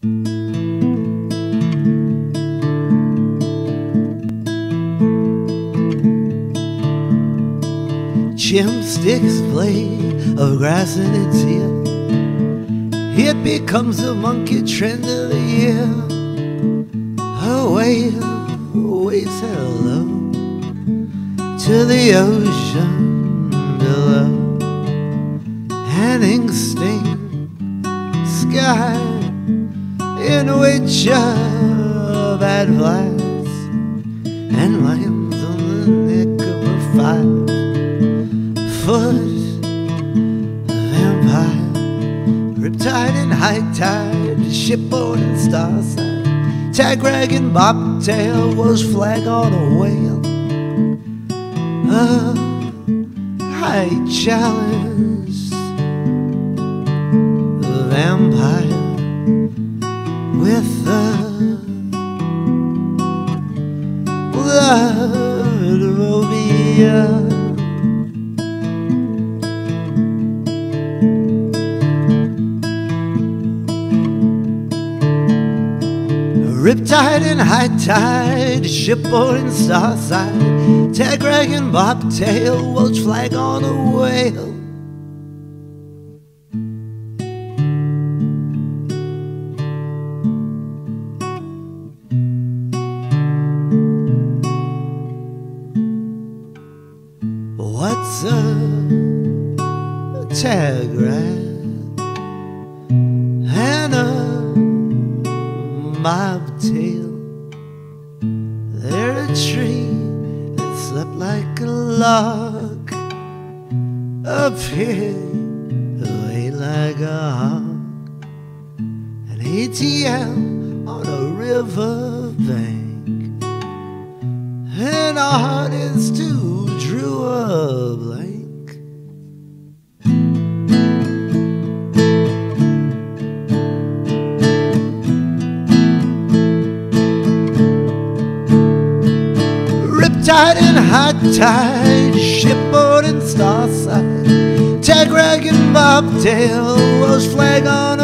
Jim sticks blade of grass in its ear. It becomes a monkey trend of the year. A whale waves hello to the ocean below. An ink stained sky in which a bad flies and lands on the neck of a five foot vampire, riptide and high tide, shipboard and starside, tag rag and bobtail was flag on a whale. A high chalice, vampire the blood. Riptide and high tide, shipboard and starside, tag rag and bobtail, Welsh flag on a whale. What's a tag rag and a bobtail? They're a tree that slept like a log, a pig away like a hog, an ATM on a river bank, an artist too drew a Riptide and high tide, shipboard and starside, tag rag and bobtail, Welsh flag on